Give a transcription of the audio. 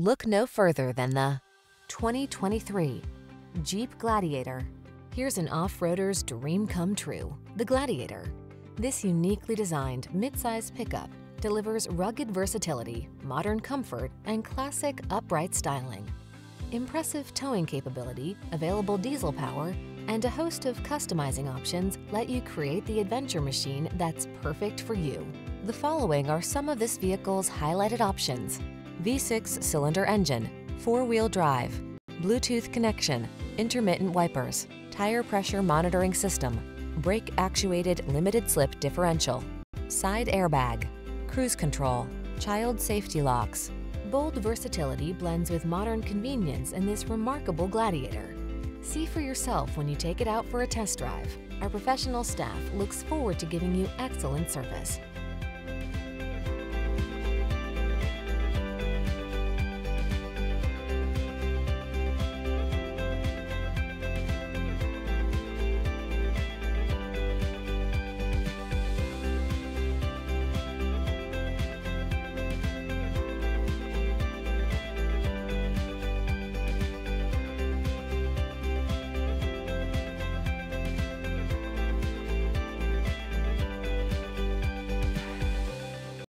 Look no further than the 2023 Jeep Gladiator. Here's an off-roader's dream come true, the Gladiator. This uniquely designed midsize pickup delivers rugged versatility, modern comfort, and classic upright styling. Impressive towing capability, available diesel power, and a host of customizing options let you create the adventure machine that's perfect for you. The following are some of this vehicle's highlighted options. V6 cylinder engine, four-wheel drive, Bluetooth connection, intermittent wipers, tire pressure monitoring system, brake actuated limited slip differential, side airbag, cruise control, child safety locks. Bold versatility blends with modern convenience in this remarkable Gladiator. See for yourself when you take it out for a test drive. Our professional staff looks forward to giving you excellent service.